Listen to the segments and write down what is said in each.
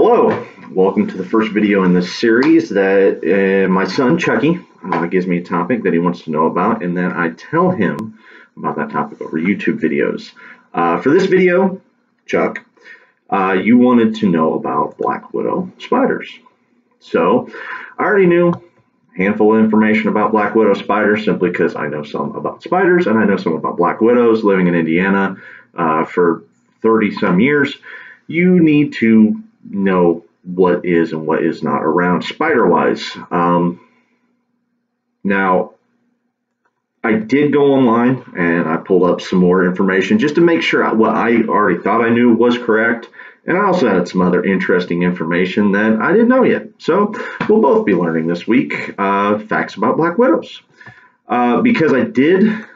Hello, welcome to the first video in this series that uh, my son Chucky uh, gives me a topic that he wants to know about and then I tell him about that topic over YouTube videos. Uh, for this video, Chuck, uh, you wanted to know about black widow spiders. So I already knew a handful of information about black widow spiders simply because I know some about spiders and I know some about black widows living in Indiana uh, for 30 some years. You need to know what is and what is not around spider wise. Um, now, I did go online and I pulled up some more information just to make sure what I already thought I knew was correct. And I also had some other interesting information that I didn't know yet. So we'll both be learning this week uh, facts about black widows. Uh, because I did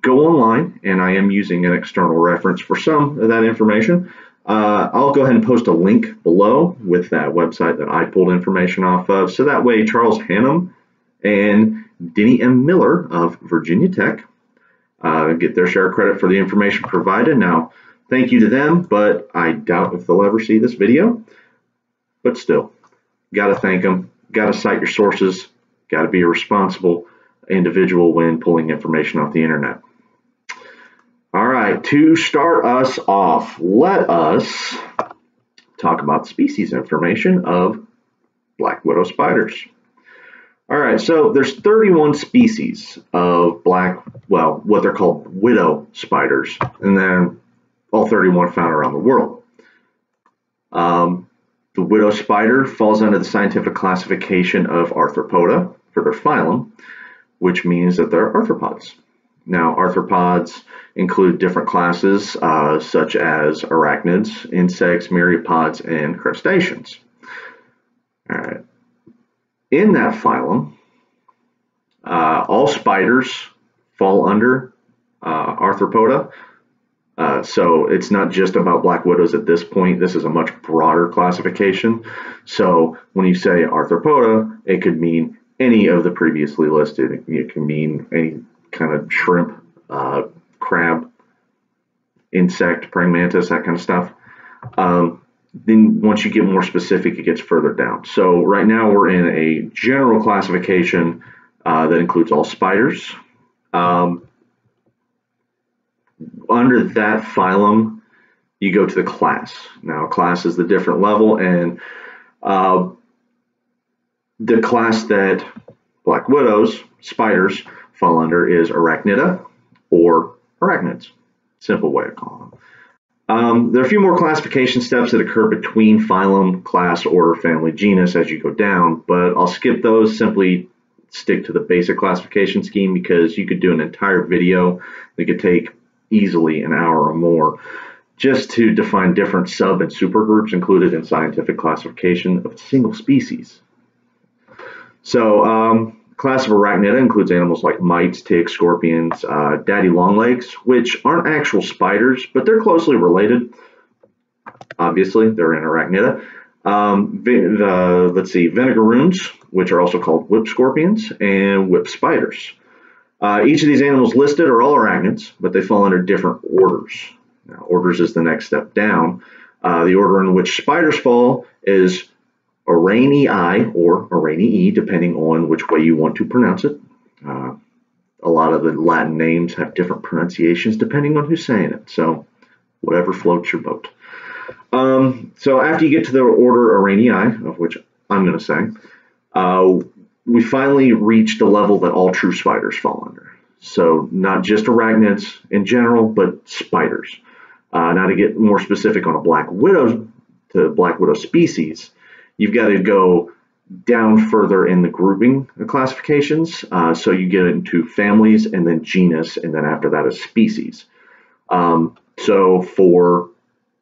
go online and I am using an external reference for some of that information, uh, I'll go ahead and post a link below with that website that I pulled information off of. So that way, Charles Hannum and Dini M. Miller of Virginia Tech uh, get their share of credit for the information provided. Now, thank you to them, but I doubt if they'll ever see this video. But still, got to thank them, got to cite your sources, got to be a responsible individual when pulling information off the internet. Right, to start us off, let us talk about species information of black widow spiders. All right, so there's 31 species of black, well, what they're called widow spiders, and then all 31 found around the world. Um, the widow spider falls under the scientific classification of Arthropoda for their phylum, which means that they're arthropods. Now, arthropods include different classes uh, such as arachnids, insects, myriapods, and crustaceans. All right. In that phylum, uh, all spiders fall under uh, arthropoda. Uh, so it's not just about black widows at this point. This is a much broader classification. So when you say arthropoda, it could mean any of the previously listed. It can mean any kind of shrimp, uh, crab, insect, praying mantis, that kind of stuff. Um, then once you get more specific, it gets further down. So right now we're in a general classification uh, that includes all spiders. Um, under that phylum, you go to the class. Now, class is the different level, and uh, the class that black widows, spiders, fall under is arachnida or arachnids. Simple way of calling them. Um, there are a few more classification steps that occur between phylum, class, order, family, genus as you go down, but I'll skip those, simply stick to the basic classification scheme because you could do an entire video that could take easily an hour or more just to define different sub and supergroups included in scientific classification of a single species. So, um, class of arachnida includes animals like mites, ticks, scorpions, uh, daddy longlegs, which aren't actual spiders, but they're closely related. Obviously, they're in arachnida. Um, the, let's see, vinegaroons, which are also called whip scorpions, and whip spiders. Uh, each of these animals listed are all arachnids, but they fall under different orders. Now, orders is the next step down. Uh, the order in which spiders fall is Araneae or Araneae, depending on which way you want to pronounce it. Uh, a lot of the Latin names have different pronunciations depending on who's saying it. So whatever floats your boat. Um, so after you get to the order Araneae, of which I'm going to say, uh, we finally reach the level that all true spiders fall under. So not just arachnids in general, but spiders. Uh, now to get more specific on a black widow, to black widow species, you've got to go down further in the grouping classifications. Uh, so you get into families and then genus, and then after that is species. Um, so for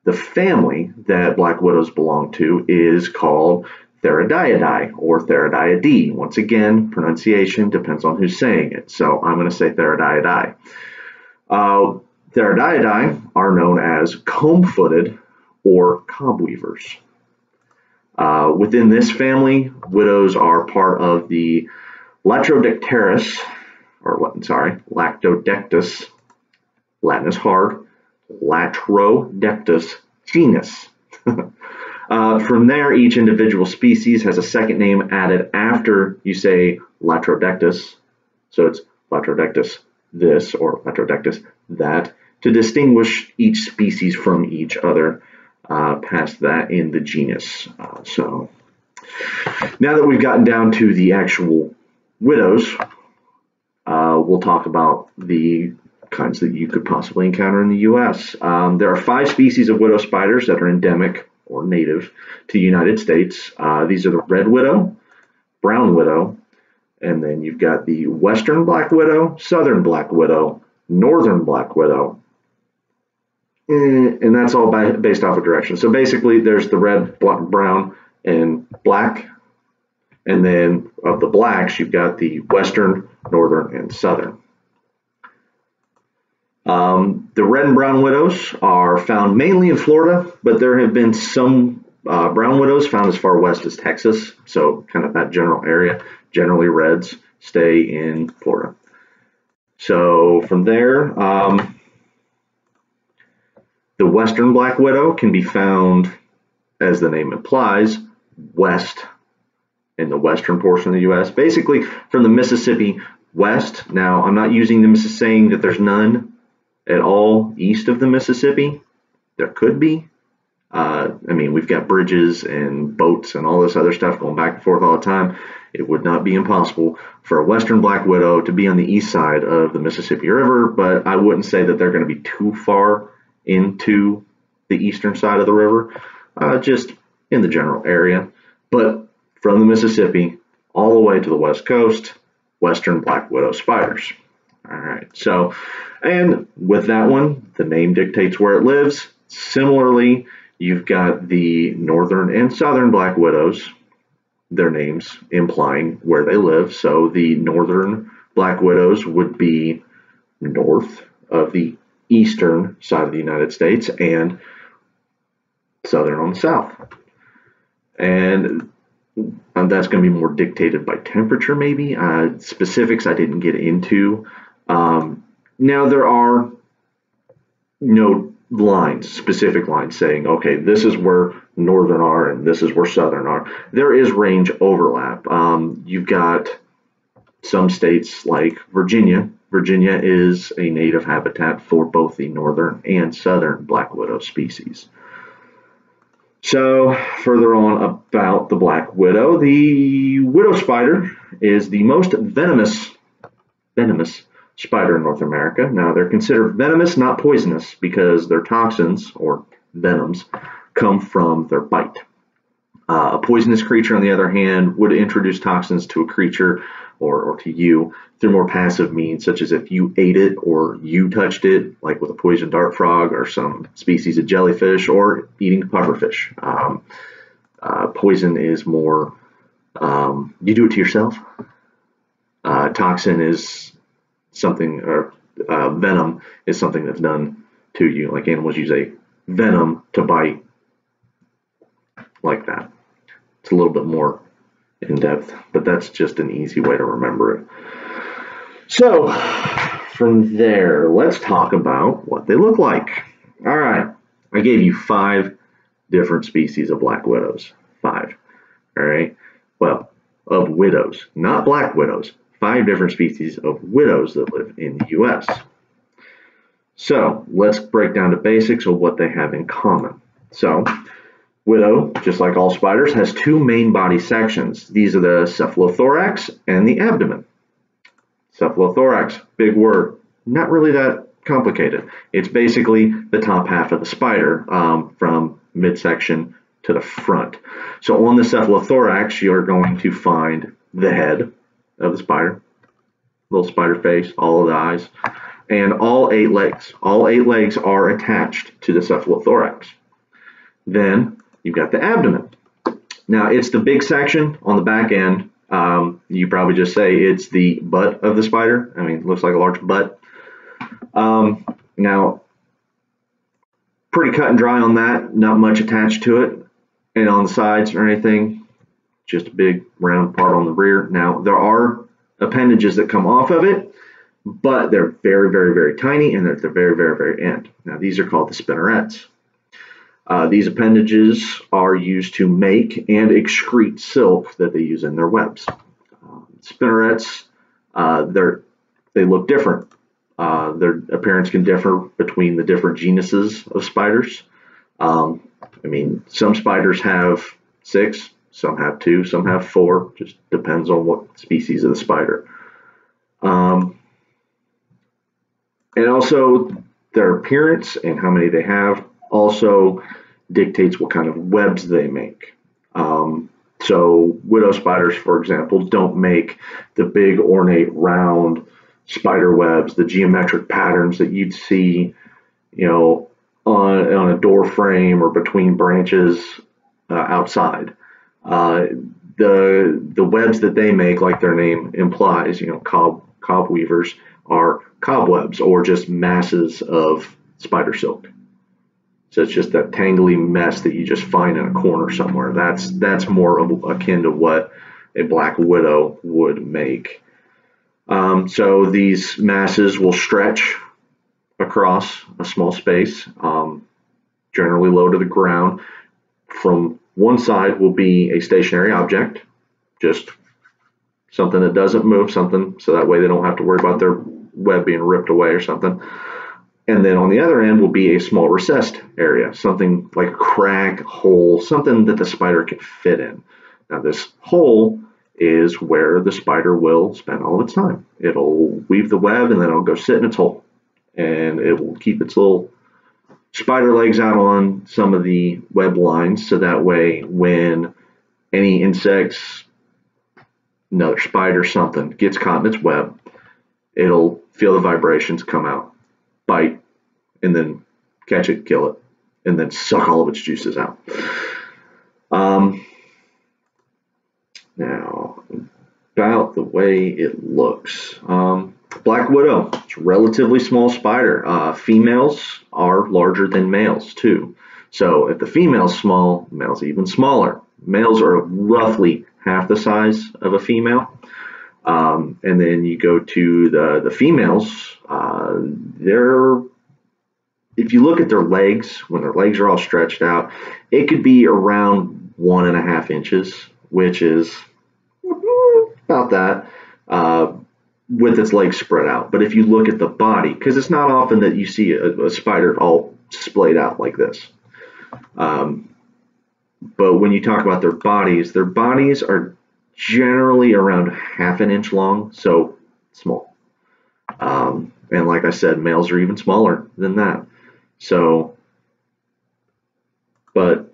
the family that black widows belong to is called Theridiidae or Theridiidae. Once again, pronunciation depends on who's saying it. So I'm going to say Theridiidae. Uh, Theridiidae are known as comb-footed or cobweavers. Uh, within this family, widows are part of the Latrodecteris, or what? sorry, Lactodectus, Latin is hard, Latrodectus genus. Uh, from there, each individual species has a second name added after you say Latrodectus. So it's Latrodectus this or Latrodectus that to distinguish each species from each other uh, past that in the genus. Uh, so now that we've gotten down to the actual widows, uh, we'll talk about the kinds that you could possibly encounter in the U.S. Um, there are five species of widow spiders that are endemic or native to the United States. Uh, these are the red widow, brown widow, and then you've got the western black widow, southern black widow, northern black widow, and that's all by, based off of direction. So basically, there's the red, brown, and black, and then of the blacks, you've got the western, northern, and southern. Um, the red and brown widows are found mainly in Florida, but there have been some uh, brown widows found as far west as Texas, so kind of that general area. Generally, reds stay in Florida. So from there, um, the western black widow can be found, as the name implies, west in the western portion of the U.S. Basically, from the Mississippi west. Now, I'm not using them as saying that there's none at all east of the Mississippi. There could be. Uh, I mean, we've got bridges and boats and all this other stuff going back and forth all the time. It would not be impossible for a western black widow to be on the east side of the Mississippi River, but I wouldn't say that they're going to be too far into the eastern side of the river, uh, just in the general area. But from the Mississippi all the way to the west coast, western black widow spiders. All right, so, and with that one, the name dictates where it lives. Similarly, you've got the northern and southern black widows, their names implying where they live. So the northern black widows would be north of the eastern side of the United States and southern on the south. And that's going to be more dictated by temperature, maybe. Uh, specifics I didn't get into. Um, now, there are no lines, specific lines saying, okay, this is where northern are and this is where southern are. There is range overlap. Um, you've got some states like Virginia. Virginia is a native habitat for both the northern and southern black widow species. So, further on about the black widow, the widow spider is the most venomous venomous spider in North America. Now, they're considered venomous, not poisonous, because their toxins or venoms come from their bite. Uh, a poisonous creature, on the other hand, would introduce toxins to a creature or, or to you through more passive means, such as if you ate it or you touched it, like with a poison dart frog or some species of jellyfish, or eating pufferfish. Um, uh, poison is more, um, you do it to yourself. Uh, toxin is something, or uh, venom is something that's done to you. Like animals use a venom to bite, like that. It's a little bit more in depth, but that's just an easy way to remember it. So, from there, let's talk about what they look like. All right, I gave you five different species of black widows. Five. All right, well, of widows, not black widows. Five different species of widows that live in the U.S. So, let's break down the basics of what they have in common. So, Widow, just like all spiders, has two main body sections. These are the cephalothorax and the abdomen. Cephalothorax, big word, not really that complicated. It's basically the top half of the spider um, from midsection to the front. So on the cephalothorax, you're going to find the head of the spider, little spider face, all of the eyes, and all eight legs. All eight legs are attached to the cephalothorax. Then you've got the abdomen. Now, it's the big section on the back end. Um, you probably just say it's the butt of the spider. I mean, it looks like a large butt. Um, now, pretty cut and dry on that. Not much attached to it. And on the sides or anything, just a big round part on the rear. Now, there are appendages that come off of it, but they're very, very, very tiny and they're at the very, very, very end. Now, these are called the spinnerets. Uh, these appendages are used to make and excrete silk that they use in their webs. Uh, spinnerets, uh, they look different. Uh, their appearance can differ between the different genuses of spiders. Um, I mean, some spiders have six, some have two, some have four. Just depends on what species of the spider. Um, and also, their appearance and how many they have also dictates what kind of webs they make. Um, so widow spiders, for example, don't make the big ornate round spider webs, the geometric patterns that you'd see, you know, on, on a door frame or between branches uh, outside. Uh, the the webs that they make, like their name implies, you know, cob cob weavers are cobwebs or just masses of spider silk. So it's just that tangly mess that you just find in a corner somewhere. That's that's more akin to what a black widow would make. Um, so these masses will stretch across a small space, um, generally low to the ground. From one side will be a stationary object, just something that doesn't move, something so that way they don't have to worry about their web being ripped away or something. And then on the other end will be a small recessed area, something like a crack, hole, something that the spider can fit in. Now, this hole is where the spider will spend all of its time. It'll weave the web and then it'll go sit in its hole. And it will keep its little spider legs out on some of the web lines so that way when any insects, another spider, something gets caught in its web, it'll feel the vibrations come out, bite, and then catch it, kill it, and then suck all of its juices out. Um, now, about the way it looks. Um, Black Widow, it's a relatively small spider. Uh, females are larger than males too. So if the female's small, the male's even smaller. Males are roughly half the size of a female. Um, and then you go to the, the females, uh, they're if you look at their legs, when their legs are all stretched out, it could be around one and a half inches, which is about that, uh, with its legs spread out. But if you look at the body, because it's not often that you see a, a, spider all splayed out like this. Um, but when you talk about their bodies, their bodies are generally around half an inch long, so small. Um, and like I said, males are even smaller than that. So, but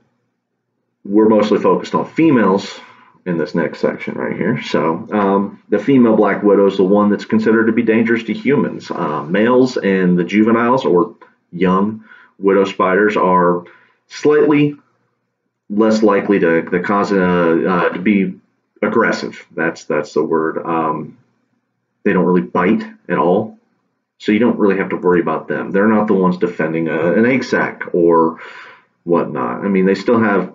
we're mostly focused on females in this next section right here. So, um, the female black widow is the one that's considered to be dangerous to humans. Uh, males and the juveniles or young widow spiders are slightly less likely to, to cause a, uh, to be aggressive. That's that's the word. Um, they don't really bite at all. So you don't really have to worry about them. They're not the ones defending a, an egg sac or whatnot. I mean, they still have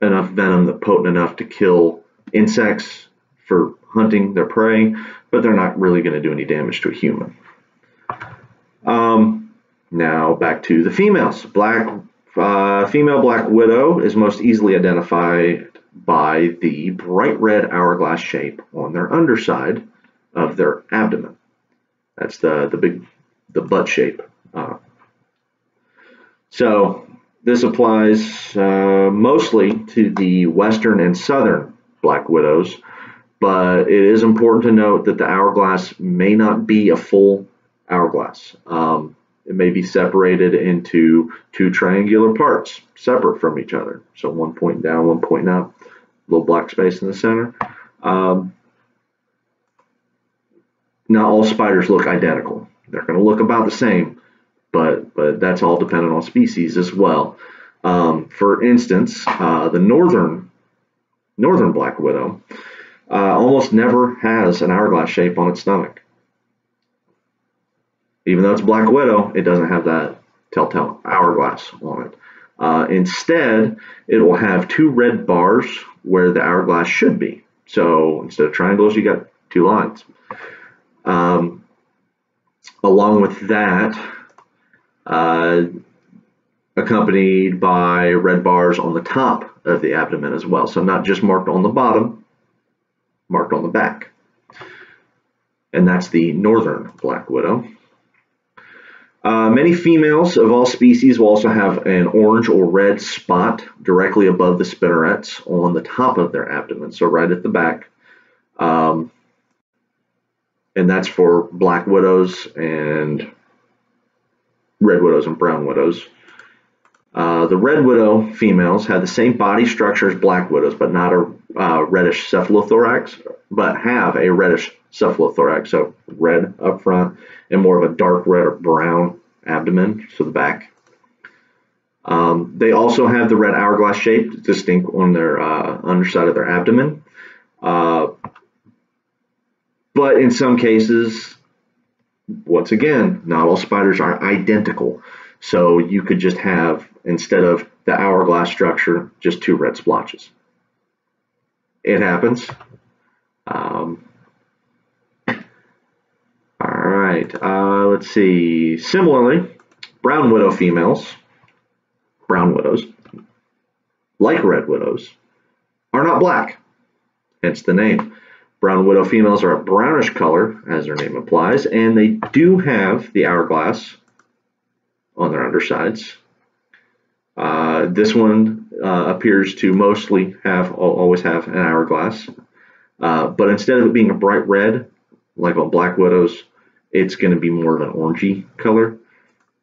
enough venom that potent enough to kill insects for hunting their prey, but they're not really going to do any damage to a human. Um, now back to the females. Black uh, female black widow is most easily identified by the bright red hourglass shape on their underside of their abdomen. That's the the big the butt shape. Uh, so this applies uh, mostly to the western and southern black widows, but it is important to note that the hourglass may not be a full hourglass. Um, it may be separated into two triangular parts, separate from each other. So one point down, one point up, little black space in the center. Um, not all spiders look identical. They're going to look about the same, but but that's all dependent on species as well. Um, for instance, uh, the northern northern black widow uh, almost never has an hourglass shape on its stomach. Even though it's black widow, it doesn't have that telltale hourglass on it. Uh, instead, it will have two red bars where the hourglass should be. So instead of triangles, you got two lines. Um, along with that, uh, accompanied by red bars on the top of the abdomen as well. So not just marked on the bottom, marked on the back. And that's the northern black widow. Uh, many females of all species will also have an orange or red spot directly above the spinnerets on the top of their abdomen, so right at the back. Um, and that's for black widows and red widows and brown widows. Uh, the red widow females have the same body structure as black widows, but not a uh, reddish cephalothorax, but have a reddish cephalothorax, so red up front, and more of a dark red or brown abdomen, so the back. Um, they also have the red hourglass shape, distinct on their uh, underside of their abdomen. Uh, but in some cases, once again, not all spiders are identical. So you could just have, instead of the hourglass structure, just two red splotches. It happens. Um, all right, uh, let's see. Similarly, brown widow females, brown widows, like red widows, are not black, hence the name. Brown widow females are a brownish color, as their name implies, and they do have the hourglass on their undersides. Uh, this one uh, appears to mostly have, always have an hourglass, uh, but instead of it being a bright red, like on black widows, it's going to be more of an orangey color.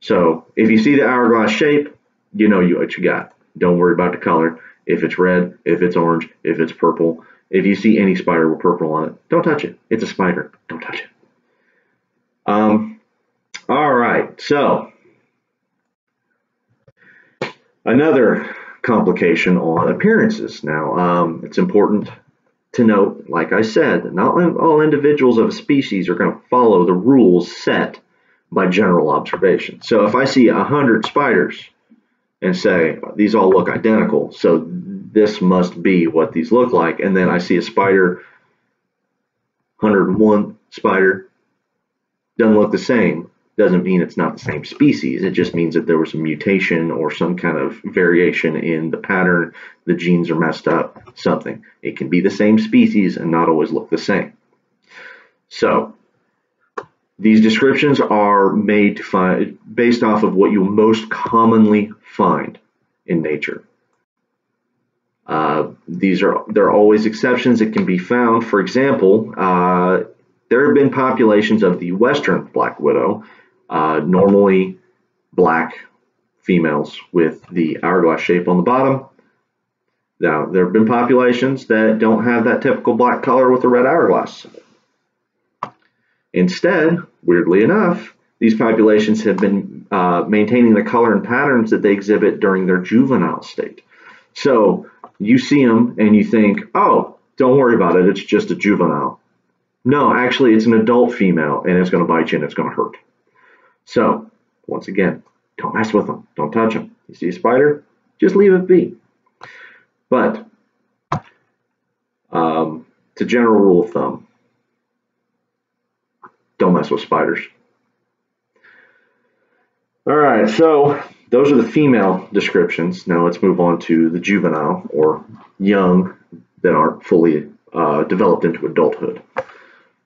So if you see the hourglass shape, you know what you got. Don't worry about the color. If it's red, if it's orange, if it's purple, if you see any spider with purple on it, don't touch it. It's a spider. Don't touch it. Um, all right, so another complication on appearances. Now, um, it's important to note, like I said, not all individuals of a species are going to follow the rules set by general observation. So if I see a hundred spiders and say these all look identical, so this must be what these look like. And then I see a spider, 101 spider, doesn't look the same. Doesn't mean it's not the same species. It just means that there was a mutation or some kind of variation in the pattern. The genes are messed up, something. It can be the same species and not always look the same. So, these descriptions are made to find based off of what you most commonly find in nature. Uh, these are there are always exceptions that can be found. For example, uh, there have been populations of the western black widow, uh, normally black females with the hourglass shape on the bottom. Now, there have been populations that don't have that typical black color with a red hourglass. Instead, weirdly enough, these populations have been uh, maintaining the color and patterns that they exhibit during their juvenile state. So you see them and you think, oh, don't worry about it, it's just a juvenile. No, actually, it's an adult female and it's going to bite you and it's going to hurt. So, once again, don't mess with them, don't touch them. You see a spider, just leave it be. But, um, it's a general rule of thumb don't mess with spiders. All right, so those are the female descriptions. Now let's move on to the juvenile or young that aren't fully uh, developed into adulthood.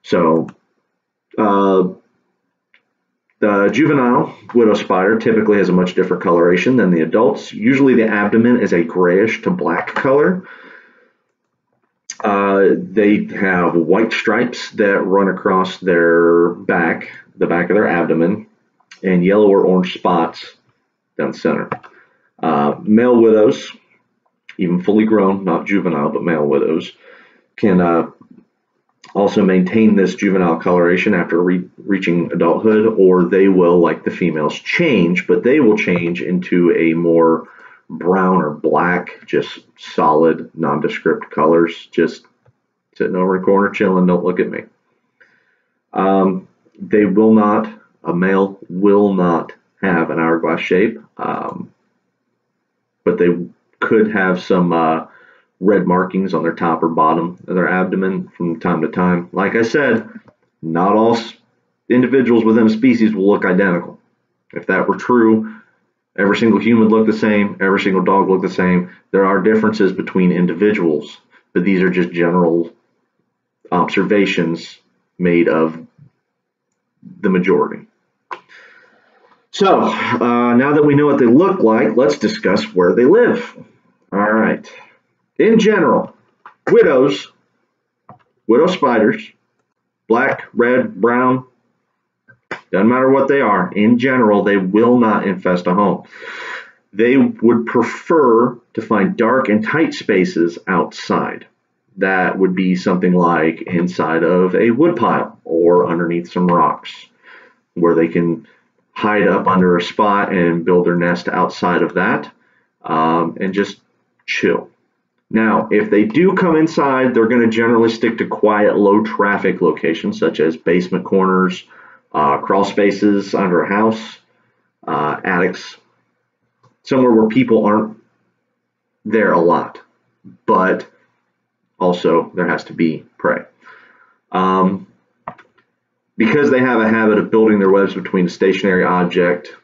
So uh, the juvenile widow spider typically has a much different coloration than the adults. Usually the abdomen is a grayish to black color. Uh, they have white stripes that run across their back, the back of their abdomen, and yellow or orange spots down center. Uh, male widows, even fully grown, not juvenile, but male widows, can uh, also maintain this juvenile coloration after re reaching adulthood, or they will, like the females, change, but they will change into a more brown or black, just solid, nondescript colors, just sitting over the corner chilling, don't look at me. Um, they will not, a male will not have an hourglass shape, um, but they could have some uh, red markings on their top or bottom of their abdomen from time to time. Like I said, not all individuals within a species will look identical. If that were true, Every single human look the same. Every single dog look the same. There are differences between individuals, but these are just general observations made of the majority. So uh, now that we know what they look like, let's discuss where they live. All right. In general, widows, widow spiders, black, red, brown, doesn't matter what they are. In general, they will not infest a home. They would prefer to find dark and tight spaces outside. That would be something like inside of a woodpile or underneath some rocks where they can hide up under a spot and build their nest outside of that um, and just chill. Now, if they do come inside, they're going to generally stick to quiet, low traffic locations such as basement corners, uh, crawl spaces under a house, uh, attics, somewhere where people aren't there a lot, but also there has to be prey. Um, because they have a habit of building their webs between a stationary object,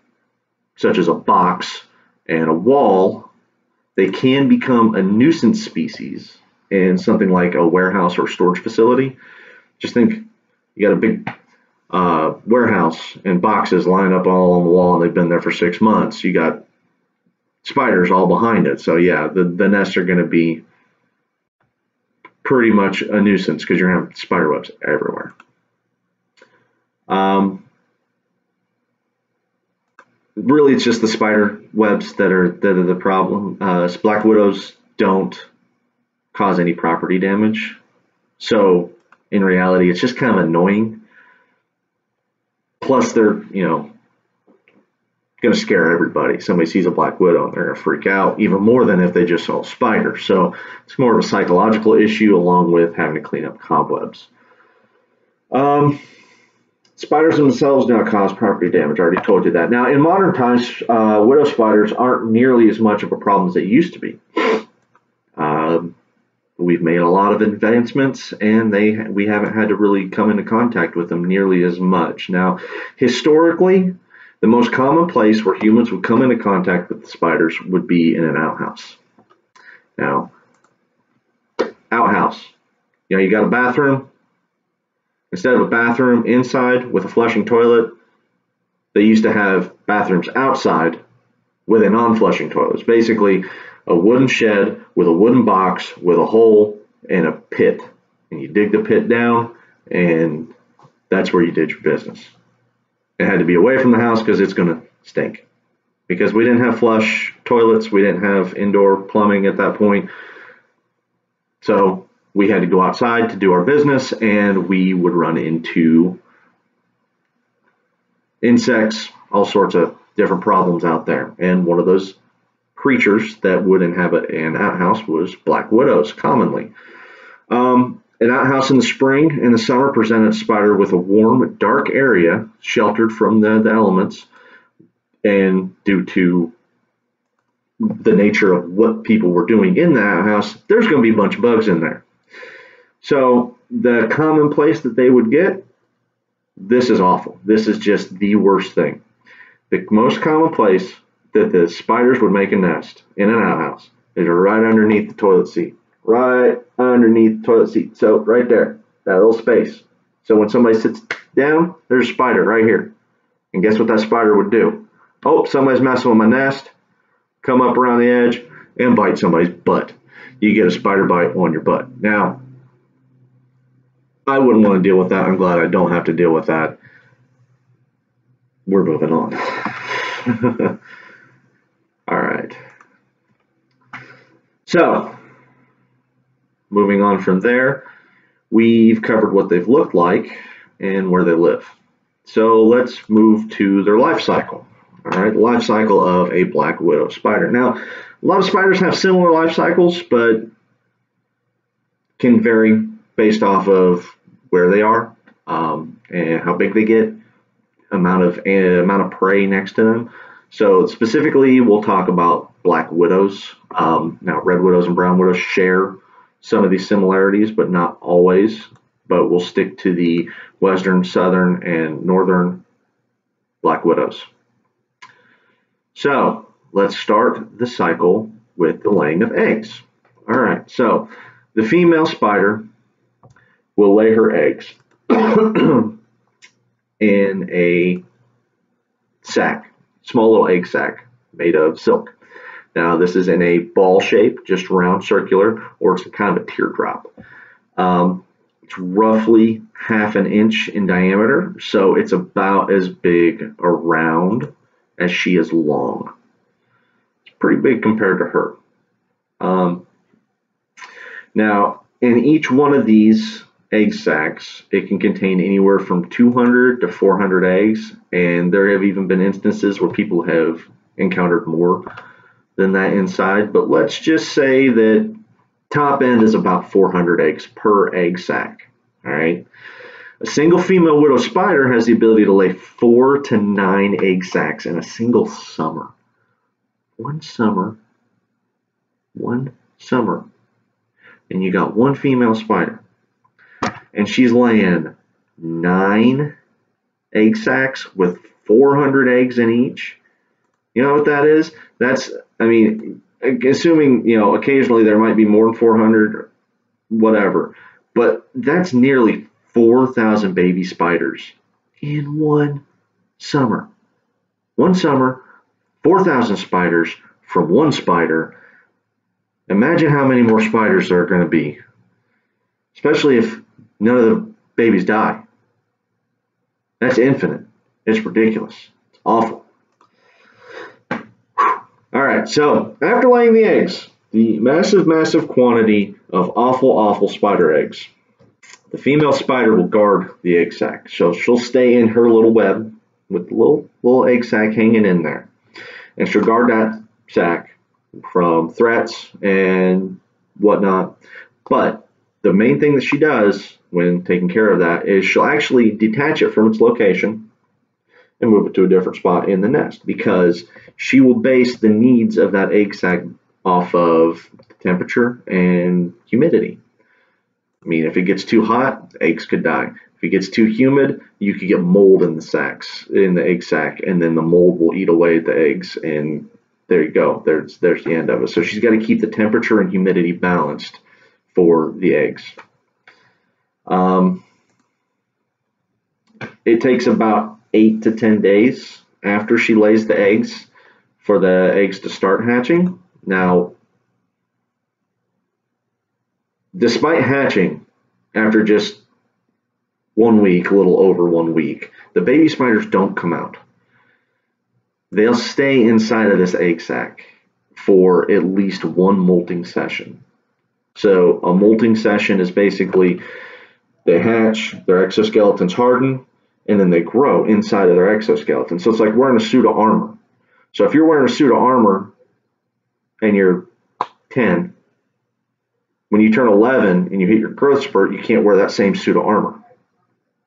such as a box, and a wall, they can become a nuisance species in something like a warehouse or storage facility. Just think you got a big uh, warehouse and boxes lined up all on the wall and they've been there for six months. You got spiders all behind it. So yeah, the, the nests are going to be pretty much a nuisance because you're going to have spider webs everywhere. Um, really, it's just the spider webs that are that are the problem. Uh, black widows don't cause any property damage, so in reality, it's just kind of annoying Plus, they're, you know, going to scare everybody. Somebody sees a black widow and they're going to freak out even more than if they just saw a spider. So it's more of a psychological issue along with having to clean up cobwebs. Um, spiders themselves do not cause property damage. I already told you that. Now, in modern times, uh, widow spiders aren't nearly as much of a problem as they used to be. Um, we've made a lot of advancements and they we haven't had to really come into contact with them nearly as much now historically the most common place where humans would come into contact with the spiders would be in an outhouse now outhouse you know you got a bathroom instead of a bathroom inside with a flushing toilet they used to have bathrooms outside with a non-flushing toilets basically a wooden shed with a wooden box with a hole and a pit. And you dig the pit down, and that's where you did your business. It had to be away from the house because it's going to stink. Because we didn't have flush toilets, we didn't have indoor plumbing at that point. So we had to go outside to do our business, and we would run into insects, all sorts of different problems out there. And one of those creatures that would inhabit an outhouse was black widows commonly. Um, an outhouse in the spring and the summer presented spider with a warm, dark area sheltered from the, the elements, and due to the nature of what people were doing in the outhouse, there's going to be a bunch of bugs in there. So the common place that they would get, this is awful. This is just the worst thing. The most common place that the spiders would make a nest in an outhouse is right underneath the toilet seat. Right underneath the toilet seat. So right there, that little space. So when somebody sits down, there's a spider right here. And guess what that spider would do? Oh, somebody's messing with my nest. Come up around the edge and bite somebody's butt. You get a spider bite on your butt. Now, I wouldn't want to deal with that. I'm glad I don't have to deal with that. We're moving on. All right. So, moving on from there, we've covered what they've looked like and where they live. So let's move to their life cycle. All right, life cycle of a black widow spider. Now, a lot of spiders have similar life cycles, but can vary based off of where they are um, and how big they get, amount of uh, amount of prey next to them. So specifically, we'll talk about black widows. Um, now, red widows and brown widows share some of these similarities, but not always. But we'll stick to the western, southern, and northern black widows. So let's start the cycle with the laying of eggs. All right, so the female spider will lay her eggs in a sac, small little egg sack made of silk. Now this is in a ball shape, just round circular, or it's kind of a teardrop. Um, it's roughly half an inch in diameter, so it's about as big around as she is long. It's pretty big compared to her. Um, now, in each one of these egg sacs, it can contain anywhere from 200 to 400 eggs, and there have even been instances where people have encountered more than that inside. But let's just say that top end is about 400 eggs per egg sac. All right. A single female widow spider has the ability to lay four to nine egg sacs in a single summer. One summer, one summer, and you got one female spider, and she's laying nine egg sacs with 400 eggs in each. You know what that is? That's, I mean, assuming, you know, occasionally there might be more than 400, whatever, but that's nearly 4,000 baby spiders in one summer. One summer, 4,000 spiders from one spider. Imagine how many more spiders there are going to be, especially if none of the babies die. That's infinite. It's ridiculous. It's awful. All right, so after laying the eggs, the massive, massive quantity of awful, awful spider eggs, the female spider will guard the egg sac. So she'll stay in her little web with the little, little egg sac hanging in there. And she'll guard that sac from threats and whatnot. But the main thing that she does when taking care of that is she'll actually detach it from its location and move it to a different spot in the nest because she will base the needs of that egg sac off of temperature and humidity. I mean, if it gets too hot, eggs could die. If it gets too humid, you could get mold in the sacs, in the egg sac, and then the mold will eat away the eggs, and there you go. There's there's the end of it. So she's got to keep the temperature and humidity balanced for the eggs. Um, it takes about eight to ten days after she lays the eggs for the eggs to start hatching. Now, despite hatching after just one week, a little over one week, the baby spiders don't come out. They'll stay inside of this egg sac for at least one molting session. So a molting session is basically they hatch, their exoskeletons harden, and then they grow inside of their exoskeleton. So it's like wearing a suit of armor. So if you're wearing a suit of armor and you're 10, when you turn 11 and you hit your growth spurt, you can't wear that same suit of armor.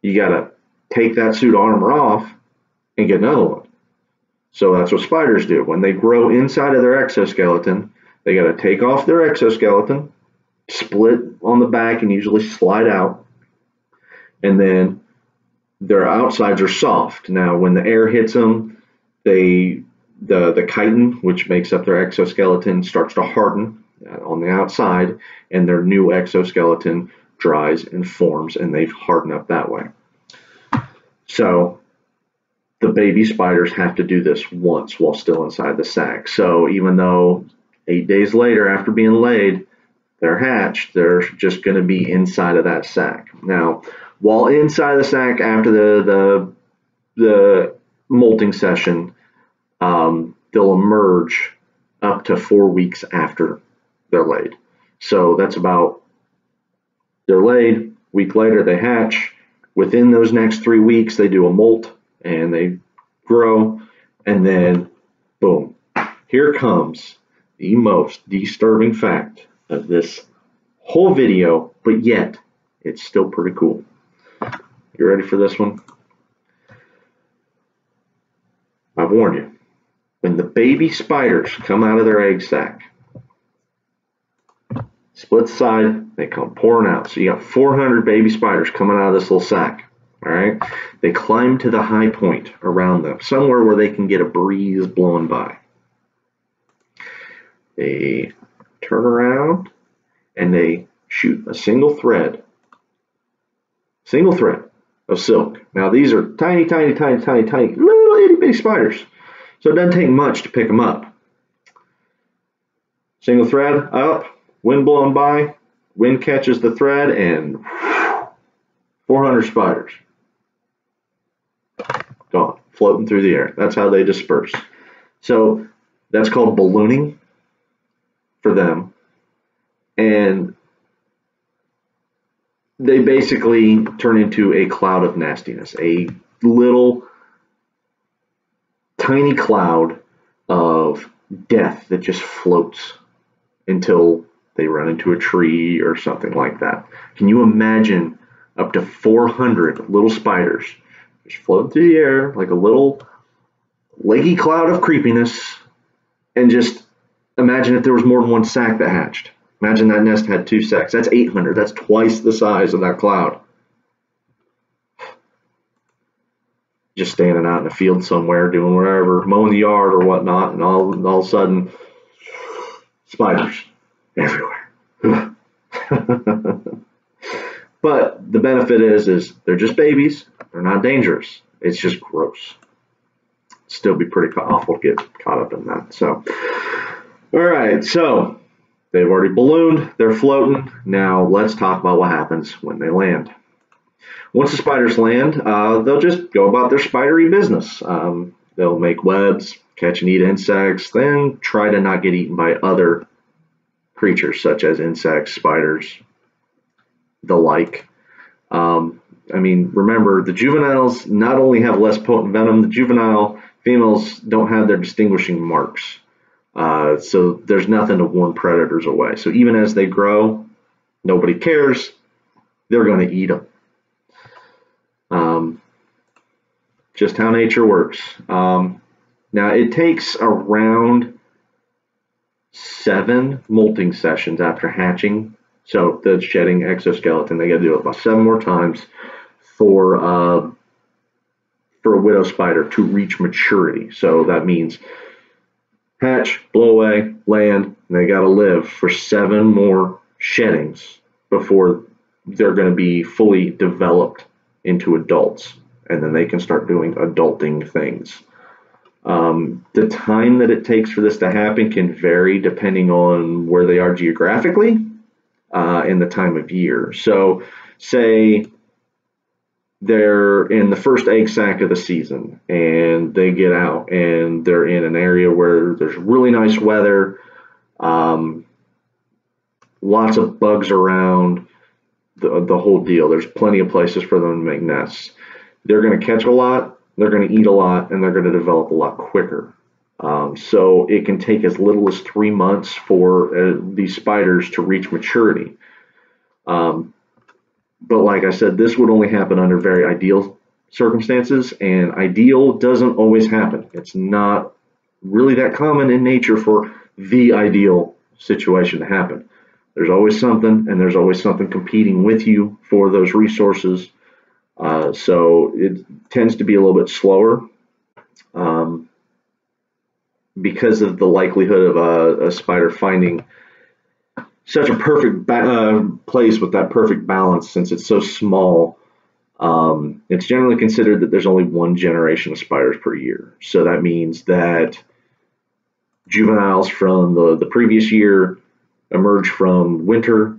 You got to take that suit of armor off and get another one. So that's what spiders do. When they grow inside of their exoskeleton, they got to take off their exoskeleton, split on the back, and usually slide out. And then their outsides are soft. Now, when the air hits them, they the the chitin, which makes up their exoskeleton, starts to harden uh, on the outside, and their new exoskeleton dries and forms, and they harden up that way. So the baby spiders have to do this once while still inside the sac. So even though eight days later, after being laid, they're hatched, they're just going to be inside of that sac. Now, while inside the sac after the the, the molting session, um, they'll emerge up to four weeks after they're laid. So that's about they're laid. Week later, they hatch. Within those next three weeks, they do a molt and they grow, and then boom, here comes the most disturbing fact of this whole video, but yet it's still pretty cool. You ready for this one? I've warned you. When the baby spiders come out of their egg sac, split side, they come pouring out. So you got 400 baby spiders coming out of this little sac. All right. They climb to the high point around them, somewhere where they can get a breeze blowing by. they turn around and they shoot a single thread, single thread of silk. Now these are tiny, tiny, tiny, tiny, tiny, little itty bitty spiders. So it doesn't take much to pick them up. Single thread up, wind blowing by, wind catches the thread, and 400 spiders gone, floating through the air. That's how they disperse. So that's called ballooning for them. And they basically turn into a cloud of nastiness, a little tiny cloud of death that just floats until they run into a tree or something like that. Can you imagine up to 400 little spiders just floating through the air like a little leggy cloud of creepiness and just imagine if there was more than one sack that hatched. Imagine that nest had two sacks. That's 800. That's twice the size of that cloud. Just standing out in the field somewhere, doing whatever, mowing the yard or whatnot, and all, all of a sudden, spiders everywhere. but the benefit is, is they're just babies. They're not dangerous. It's just gross. Still be pretty awful to get caught up in that. So, all right. So they've already ballooned. They're floating. Now let's talk about what happens when they land. Once the spiders land, uh, they'll just go about their spidery business. Um, they'll make webs, catch and eat insects, then try to not get eaten by other creatures such as insects, spiders, the like. Um, I mean, remember, the juveniles not only have less potent venom, the juvenile females don't have their distinguishing marks. Uh, so there's nothing to warn predators away. So even as they grow, nobody cares. They're going to eat them. Um, just how nature works. Um, now, it takes around seven molting sessions after hatching. So the shedding exoskeleton, they got to do it about seven more times for uh, for a widow spider to reach maturity. So that means hatch, blow away, land, and they got to live for seven more sheddings before they're going to be fully developed into adults, and then they can start doing adulting things. Um, the time that it takes for this to happen can vary depending on where they are geographically uh, and the time of year. So, say they're in the first egg sac of the season and they get out and they're in an area where there's really nice weather, um, lots of bugs around, the, the whole deal. There's plenty of places for them to make nests. They're going to catch a lot they're going to eat a lot and they're going to develop a lot quicker. Um, so it can take as little as three months for uh, these spiders to reach maturity. Um, but like I said, this would only happen under very ideal circumstances, and ideal doesn't always happen. It's not really that common in nature for the ideal situation to happen. There's always something, and there's always something competing with you for those resources. Uh, so it tends to be a little bit slower um, because of the likelihood of a, a spider finding such a perfect uh, place with that perfect balance since it's so small. Um, it's generally considered that there's only one generation of spiders per year. So that means that juveniles from the, the previous year emerge from winter,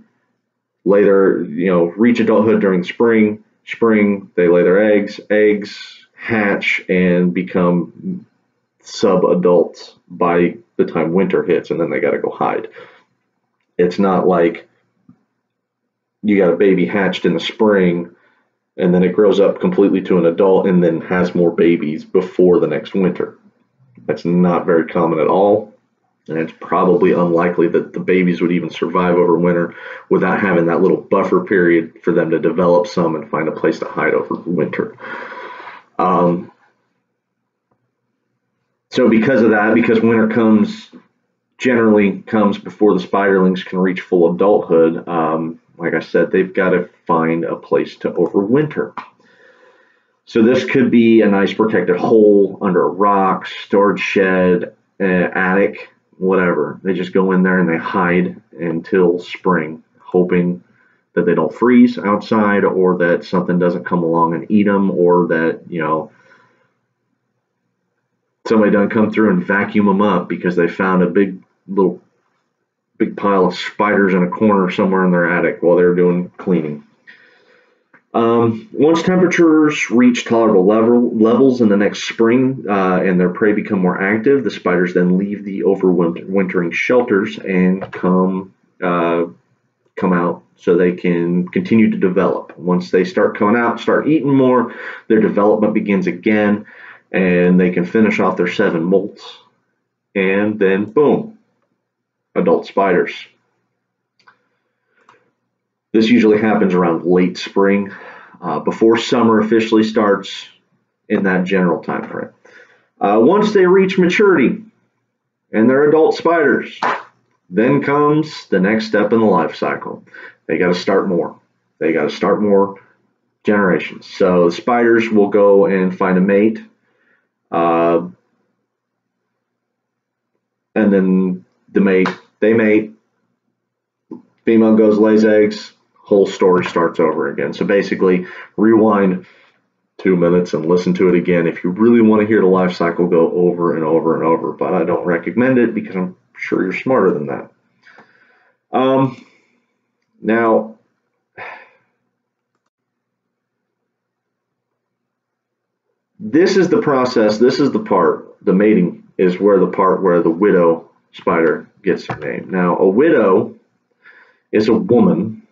later, you know, reach adulthood during the spring, spring, they lay their eggs, eggs hatch and become sub adults by the time winter hits, and then they got to go hide. It's not like you got a baby hatched in the spring and then it grows up completely to an adult and then has more babies before the next winter. That's not very common at all. And it's probably unlikely that the babies would even survive over winter without having that little buffer period for them to develop some and find a place to hide over winter. Um, so because of that, because winter comes generally comes before the spiderlings can reach full adulthood, um, like I said, they've got to find a place to overwinter. So this could be a nice protected hole under a rock, storage shed, uh, attic, whatever. They just go in there and they hide until spring, hoping that they don't freeze outside or that something doesn't come along and eat them or that, you know, somebody doesn't come through and vacuum them up because they found a big little big pile of spiders in a corner somewhere in their attic while they're doing cleaning. Um, once temperatures reach tolerable level, levels in the next spring uh, and their prey become more active, the spiders then leave the overwintering shelters and come uh, come out so they can continue to develop. Once they start coming out, start eating more, their development begins again, and they can finish off their seven molts, and then boom, adult spiders. This usually happens around late spring, uh, before summer officially starts in that general time frame. Uh, once they reach maturity and they're adult spiders, then comes the next step in the life cycle. They got to start more. They got to start more generations. So the spiders will go and find a mate. Uh, and then the mate, they mate. Female goes, lays eggs, whole story starts over again. So basically, rewind two minutes and listen to it again. If you really want to hear the life cycle go over and over and over, but I don't recommend it because I'm sure you're smarter than that. Um, now, this is the process, this is the part, the mating is where the part where the widow spider gets her name. Now, a widow is a woman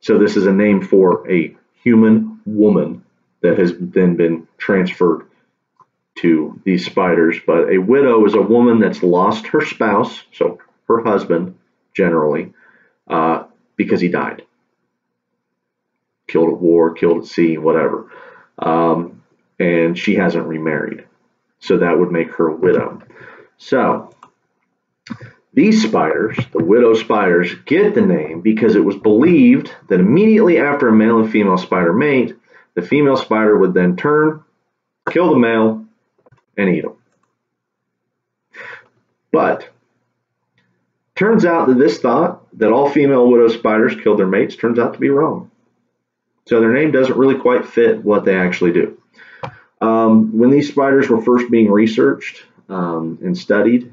so this is a name for a human woman that has then been transferred to these spiders. But a widow is a woman that's lost her spouse, so her husband generally, uh, because he died. Killed at war, killed at sea, whatever. Um, and she hasn't remarried. So that would make her a widow. So these spiders, the widow spiders, get the name because it was believed that immediately after a male and female spider mate, the female spider would then turn, kill the male, and eat him. But turns out that this thought that all female widow spiders kill their mates turns out to be wrong. So their name doesn't really quite fit what they actually do. Um, when these spiders were first being researched um, and studied,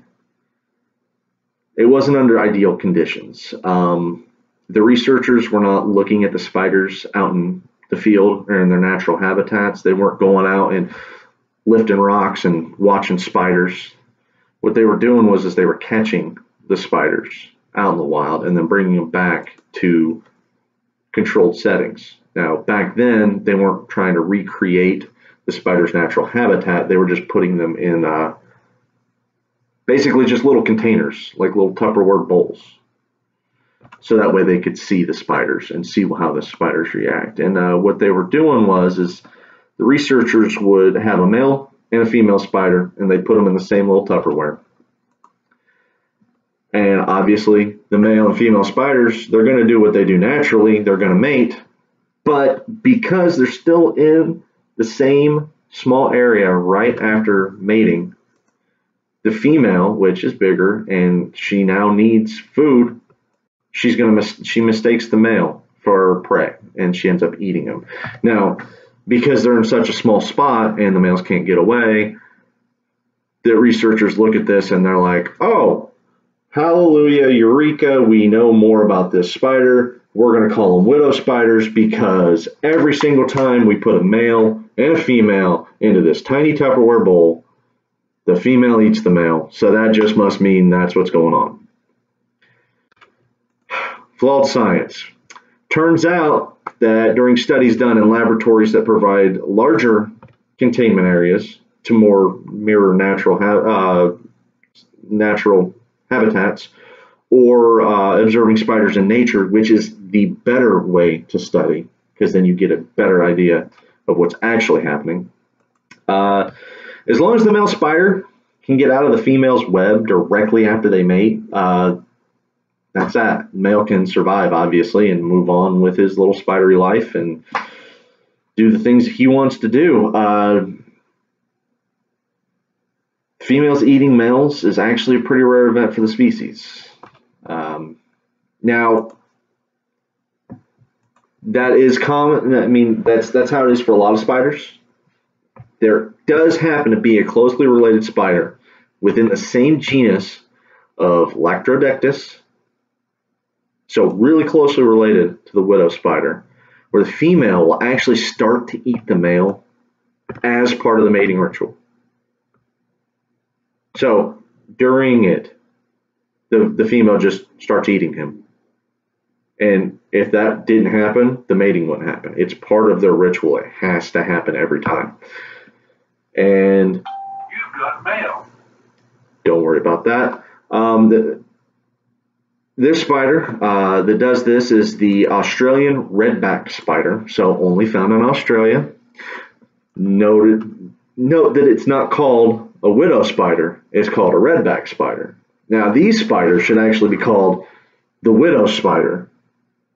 it wasn't under ideal conditions. Um, the researchers were not looking at the spiders out in the field or in their natural habitats. They weren't going out and lifting rocks and watching spiders. What they were doing was is they were catching the spiders out in the wild and then bringing them back to controlled settings. Now, back then, they weren't trying to recreate the spider's natural habitat. They were just putting them in uh, basically just little containers, like little Tupperware bowls. So that way they could see the spiders and see how the spiders react. And uh, what they were doing was, is the researchers would have a male and a female spider, and they put them in the same little Tupperware. And obviously, the male and female spiders, they're going to do what they do naturally. They're going to mate. But because they're still in the same small area right after mating, the female, which is bigger, and she now needs food, she's gonna mis- she mistakes the male for prey, and she ends up eating him. Now, because they're in such a small spot and the males can't get away, the researchers look at this and they're like, "Oh, hallelujah, eureka! We know more about this spider. We're gonna call them widow spiders because every single time we put a male and a female into this tiny Tupperware bowl." The female eats the male, so that just must mean that's what's going on. Flawed science. Turns out that during studies done in laboratories that provide larger containment areas to more mirror natural ha- uh, natural habitats, or uh, observing spiders in nature, which is the better way to study, because then you get a better idea of what's actually happening. Uh, as long as the male spider can get out of the female's web directly after they mate, uh, that's that. Male can survive, obviously, and move on with his little spidery life and do the things he wants to do. Uh, females eating males is actually a pretty rare event for the species. Um, now, that is common. I mean, that's that's how it is for a lot of spiders. There does happen to be a closely related spider within the same genus of Lactrodectus, so really closely related to the widow spider, where the female will actually start to eat the male as part of the mating ritual. So during it, the, the female just starts eating him. And if that didn't happen, the mating wouldn't happen. It's part of their ritual. It has to happen every time. And you've got mail. Don't worry about that. Um, the, this spider uh, that does this is the Australian redback spider, so only found in Australia. Noted, note that it's not called a widow spider, it's called a redback spider. Now, these spiders should actually be called the widow spider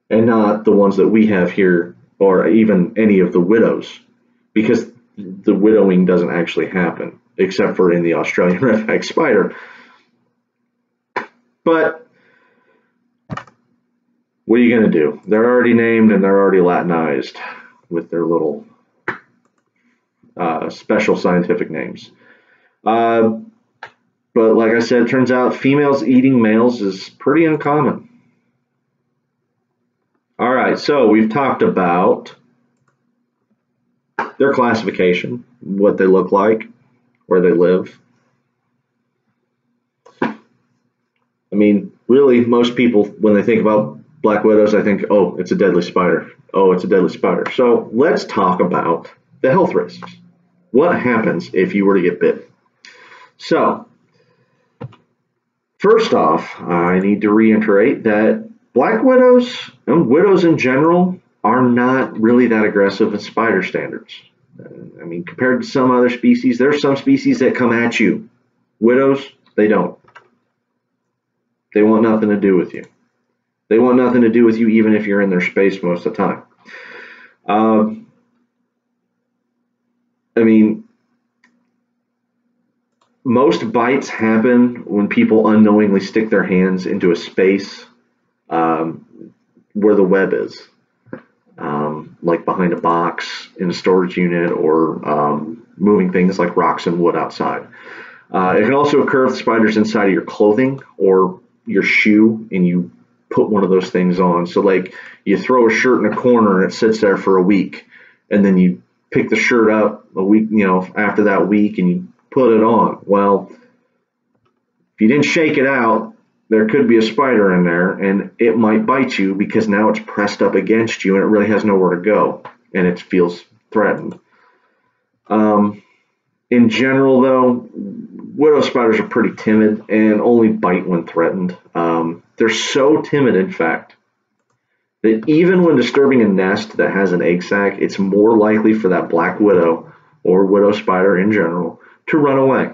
and not the ones that we have here or even any of the widows because the widowing doesn't actually happen except for in the Australian redback spider. But what are you going to do? They're already named and they're already Latinized with their little uh, special scientific names. Uh, but like I said, turns out females eating males is pretty uncommon. All right, so we've talked about their classification, what they look like, where they live. I mean, really, most people, when they think about black widows, I think, oh, it's a deadly spider. Oh, it's a deadly spider. So let's talk about the health risks. What happens if you were to get bit? So, first off, I need to reiterate that black widows and widows in general are not really that aggressive in spider standards. I mean, compared to some other species, there are some species that come at you. Widows, they don't. They want nothing to do with you. They want nothing to do with you even if you're in their space most of the time. Um, I mean, most bites happen when people unknowingly stick their hands into a space um, where the web is, um, like behind a box in a storage unit or um, moving things like rocks and wood outside. Uh, it can also occur if the spider's inside of your clothing or your shoe and you put one of those things on. So like you throw a shirt in a corner and it sits there for a week, and then you pick the shirt up a week, you know, after that week and you put it on. Well, if you didn't shake it out, there could be a spider in there and it might bite you because now it's pressed up against you and it really has nowhere to go and it feels threatened. Um, in general, though, widow spiders are pretty timid and only bite when threatened. Um, they're so timid, in fact, that even when disturbing a nest that has an egg sac, it's more likely for that black widow or widow spider in general to run away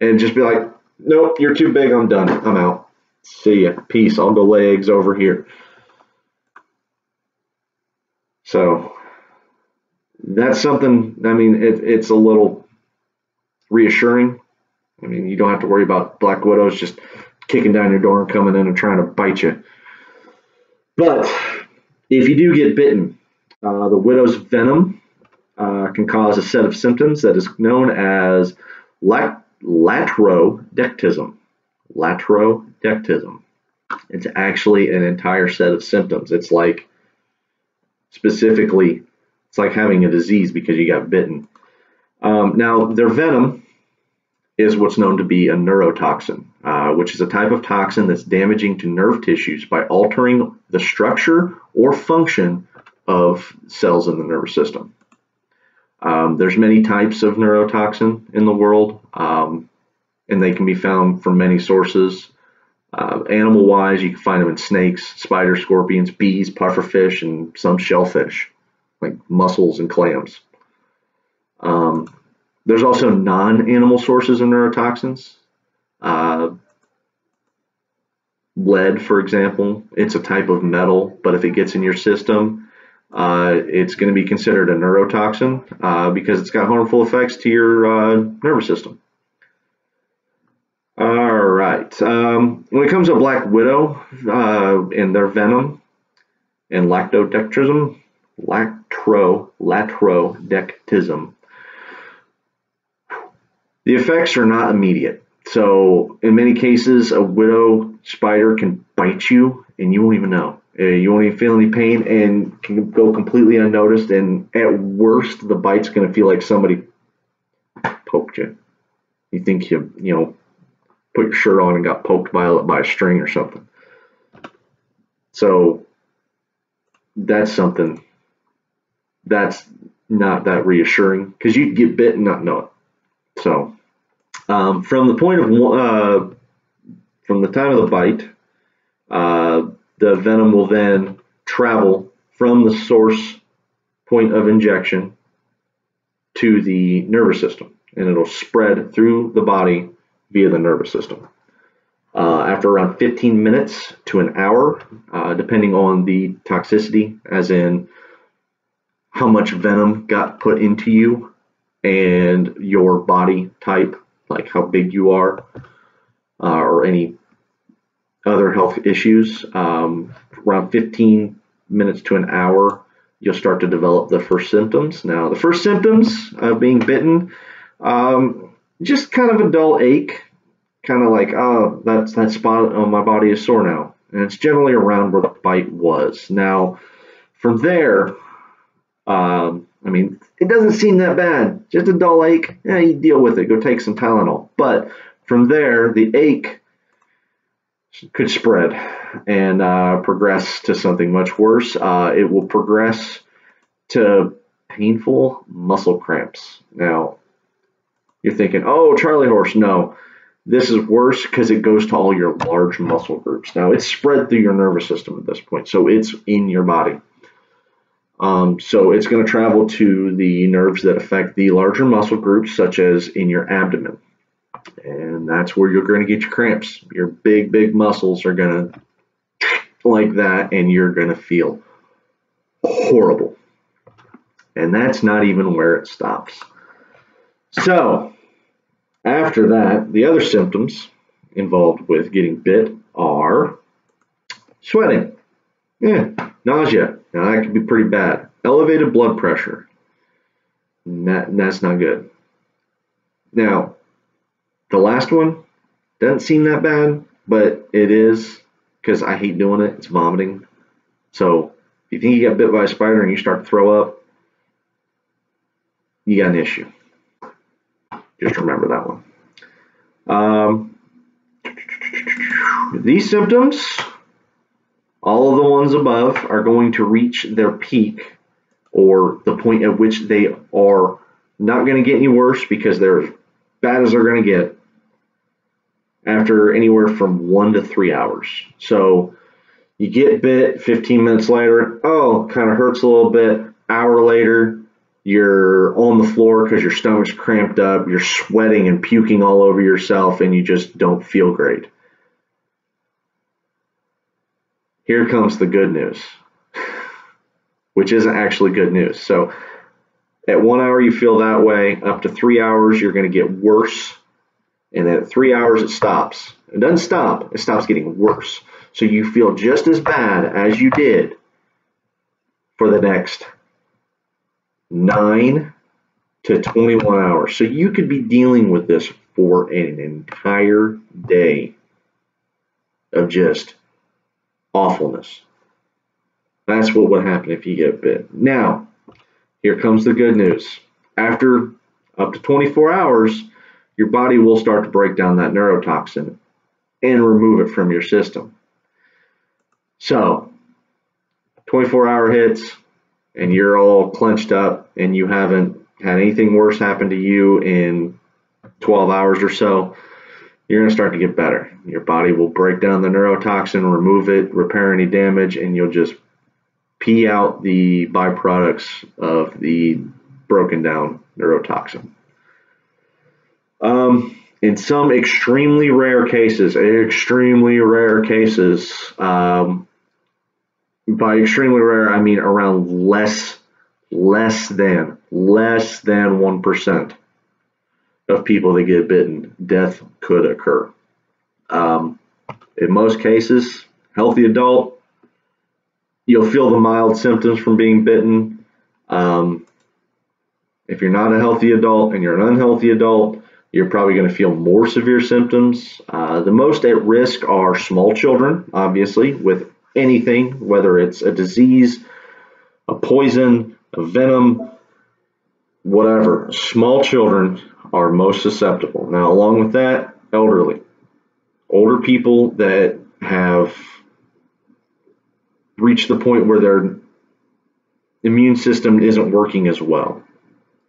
and just be like, nope, you're too big, I'm done, I'm out. See ya, peace, I'll go lay eggs over here. So that's something, I mean, it, it's a little reassuring. I mean, you don't have to worry about black widows just kicking down your door and coming in and trying to bite you. But if you do get bitten, uh, the widow's venom uh, can cause a set of symptoms that is known as lat- latrodectism. Latrodectism. It's actually an entire set of symptoms. It's like specifically, it's like having a disease because you got bitten. Um, now, their venom is what's known to be a neurotoxin, uh, which is a type of toxin that's damaging to nerve tissues by altering the structure or function of cells in the nervous system. Um, there's many types of neurotoxin in the world, um, and they can be found from many sources. Uh, animal-wise, you can find them in snakes, spiders, scorpions, bees, pufferfish, and some shellfish, like mussels and clams. Um, there's also non-animal sources of neurotoxins. Uh, lead, for example, it's a type of metal, but if it gets in your system, uh, it's going to be considered a neurotoxin uh, because it's got harmful effects to your uh, nervous system. All right. Um, when it comes to Black Widow uh, and their venom and lactodectism, lactro, latrodectism, the effects are not immediate. So, in many cases, a widow spider can bite you and you won't even know. Uh, you won't even feel any pain and can go completely unnoticed. And at worst, the bite's going to feel like somebody poked you. You think you, you know, put your shirt on and got poked by, by a string or something. So, that's something that's not that reassuring because you get bit and not know it. So, um, from the point of uh, from the time of the bite, uh, the venom will then travel from the source point of injection to the nervous system, and it'll spread through the body via the nervous system. Uh, after around 15 minutes to an hour, uh, depending on the toxicity, as in how much venom got put into you and your body type, like how big you are, uh, or any other health issues. Um, around 15 minutes to an hour, you'll start to develop the first symptoms. Now, the first symptoms of being bitten, um, just kind of a dull ache, kind of like, oh, that's that spot on my body is sore now. And it's generally around where the bite was. Now, from there, um, I mean, it doesn't seem that bad. Just a dull ache. Yeah, you deal with it. Go take some Tylenol. But from there, the ache could spread and uh, progress to something much worse. Uh, it will progress to painful muscle cramps. Now, you're thinking, oh, Charlie horse. No, this is worse because it goes to all your large muscle groups. Now, it's spread through your nervous system at this point, so it's in your body. Um, so it's going to travel to the nerves that affect the larger muscle groups, such as in your abdomen. And that's where you're going to get your cramps. Your big, big muscles are going to like that, and you're going to feel horrible. And that's not even where it stops. So, after that, the other symptoms involved with getting bit are sweating, yeah, nausea. Now, that can be pretty bad. Elevated blood pressure. That, that's not good. Now, the last one doesn't seem that bad, but it is because I hate doing it. It's vomiting. So if you think you got bit by a spider and you start to throw up, you got an issue. Just remember that one. Um, these symptoms, all of the ones above, are going to reach their peak or the point at which they are not going to get any worse because they're as bad as they're going to get after anywhere from one to three hours. So you get bit 15 minutes later, oh, kind of hurts a little bit. Hour later, you're on the floor because your stomach's cramped up, you're sweating and puking all over yourself, and you just don't feel great. Here comes the good news, which isn't actually good news. So, at one hour, you feel that way. Up to three hours, you're going to get worse and then at three hours it stops. It doesn't stop, it stops getting worse. So you feel just as bad as you did for the next 9 to 21 hours. So you could be dealing with this for an entire day of just awfulness. That's what would happen if you get bit. Now, here comes the good news. After up to 24 hours, your body will start to break down that neurotoxin and remove it from your system. So, 24 hour hits, and you're all clenched up, and you haven't had anything worse happen to you in 12 hours or so, you're going to start to get better. Your body will break down the neurotoxin, remove it, repair any damage, and you'll just pee out the byproducts of the broken down neurotoxin. Um, in some extremely rare cases, extremely rare cases, um, by extremely rare, I mean around less, less than, less than 1% of people that get bitten, death could occur. Um, in most cases, healthy adult, you'll feel the mild symptoms from being bitten. Um, if you're not a healthy adult and you're an unhealthy adult, you're probably going to feel more severe symptoms. Uh, the most at risk are small children, obviously, with anything, whether it's a disease, a poison, a venom, whatever. Small children are most susceptible. Now, along with that, elderly. Older people that have reached the point where their immune system isn't working as well.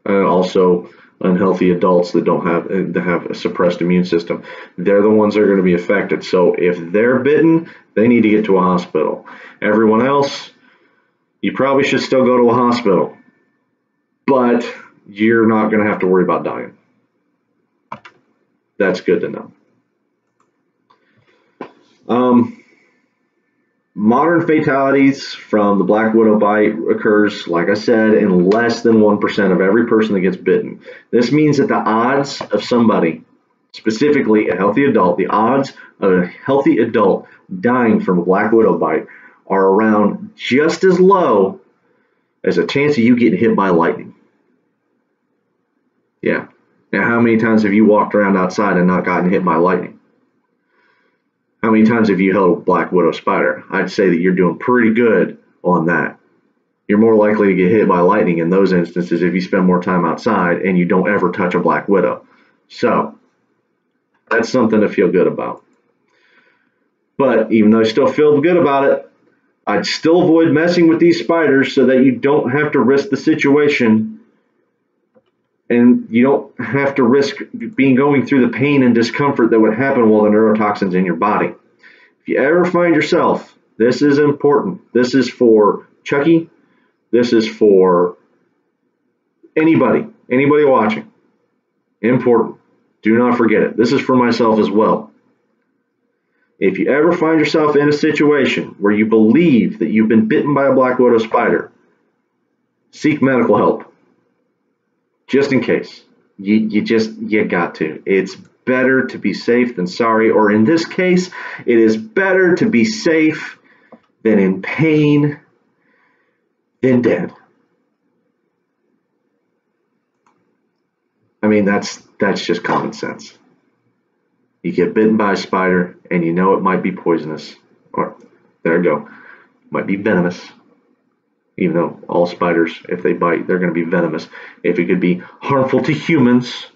And also, unhealthy adults that don't have uh, that have a suppressed immune system. They're the ones that are going to be affected. So if they're bitten, they need to get to a hospital. Everyone else, you probably should still go to a hospital, but you're not going to have to worry about dying. That's good to know. Um, Modern fatalities from the black widow bite occurs, like I said, in less than 1% of every person that gets bitten. This means that the odds of somebody, specifically a healthy adult, the odds of a healthy adult dying from a black widow bite are around just as low as a chance of you getting hit by lightning. Yeah. Now, how many times have you walked around outside and not gotten hit by lightning? How many times have you held a black widow spider? I'd say that you're doing pretty good on that. You're more likely to get hit by lightning in those instances if you spend more time outside and you don't ever touch a black widow. So, that's something to feel good about. But even though I still feel good about it, I'd still avoid messing with these spiders so that you don't have to risk the situation and you don't have to risk being going through the pain and discomfort that would happen while the neurotoxin's in your body. If you ever find yourself, this is important. This is for Chucky. This is for anybody, anybody watching. Important. Do not forget it. This is for myself as well. If you ever find yourself in a situation where you believe that you've been bitten by a black widow spider, seek medical help just in case. You, you just, you got to. It's better to be safe than sorry, or in this case, it is better to be safe than in pain than dead. I mean, that's that's just common sense. You get bitten by a spider and you know it might be poisonous, or there you go, might be venomous even though all spiders, if they bite, they're going to be venomous. If it could be harmful to humans,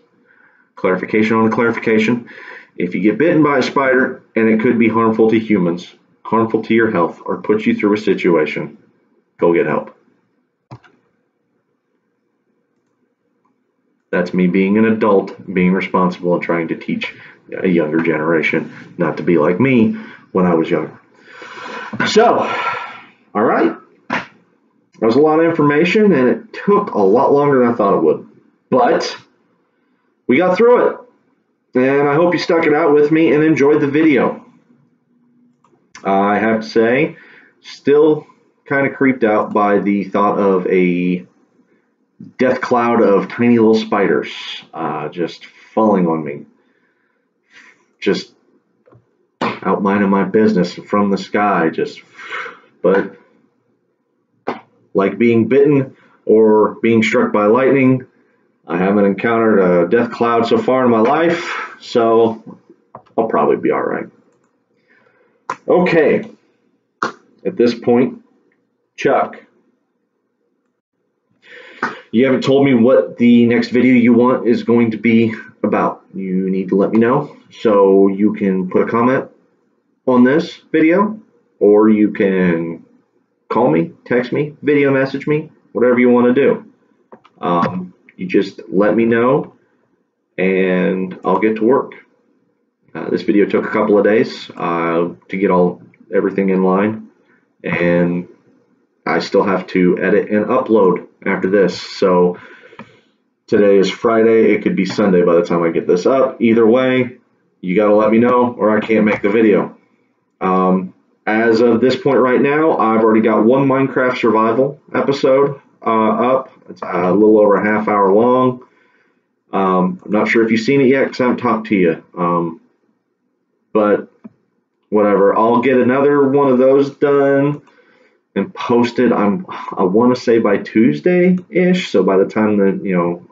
clarification on the clarification. If you get bitten by a spider and it could be harmful to humans, harmful to your health, or put you through a situation, go get help. That's me being an adult, being responsible, and trying to teach a younger generation not to be like me when I was younger. So, all right. That was a lot of information and it took a lot longer than I thought it would. But we got through it. And I hope you stuck it out with me and enjoyed the video. I have to say, still kind of creeped out by the thought of a death cloud of tiny little spiders uh, just falling on me. Just outlining my business from the sky, just, but like being bitten or being struck by lightning. I haven't encountered a death cloud so far in my life, so I'll probably be all right. Okay, at this point, Chuck, you haven't told me what the next video you want is going to be about. You need to let me know so you can put a comment on this video or you can call me, text me, video message me, whatever you want to do. Um, you just let me know and I'll get to work. Uh, this video took a couple of days uh, to get all everything in line and I still have to edit and upload after this. So today is Friday. It could be Sunday by the time I get this up. Either way, you got to let me know or I can't make the video. Um, as of this point right now, I've already got one Minecraft survival episode uh, up. It's a little over a half hour long. Um, I'm not sure if you've seen it yet because I haven't talked to you. Um, but whatever, I'll get another one of those done and posted. I'm I want to say by Tuesday ish. So by the time that you know,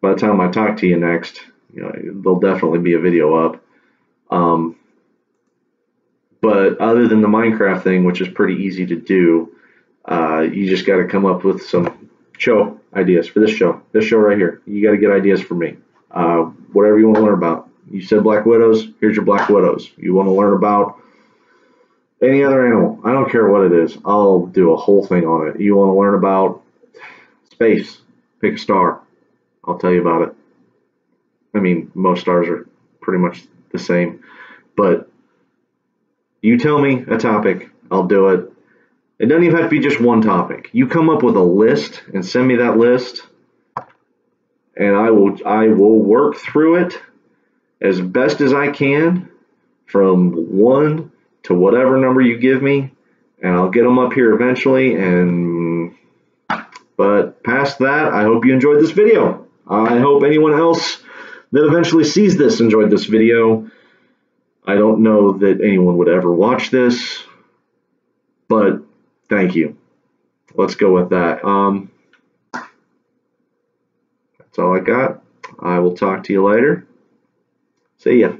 by the time I talk to you next, you know, there'll definitely be a video up. Um, but other than the Minecraft thing, which is pretty easy to do, uh, you just got to come up with some show ideas for this show. This show right here. You got to get ideas for me. Uh, whatever you want to learn about. You said Black Widows. Here's your Black Widows. You want to learn about any other animal. I don't care what it is. I'll do a whole thing on it. You want to learn about space. Pick a star. I'll tell you about it. I mean, most stars are pretty much the same. But you tell me a topic, I'll do it. It doesn't even have to be just one topic. You come up with a list and send me that list, and I will I will work through it as best as I can from one to whatever number you give me, and I'll get them up here eventually. And but past that, I hope you enjoyed this video. I hope anyone else that eventually sees this enjoyed this video. I don't know that anyone would ever watch this, but thank you. Let's go with that. Um, that's all I got. I will talk to you later. See ya.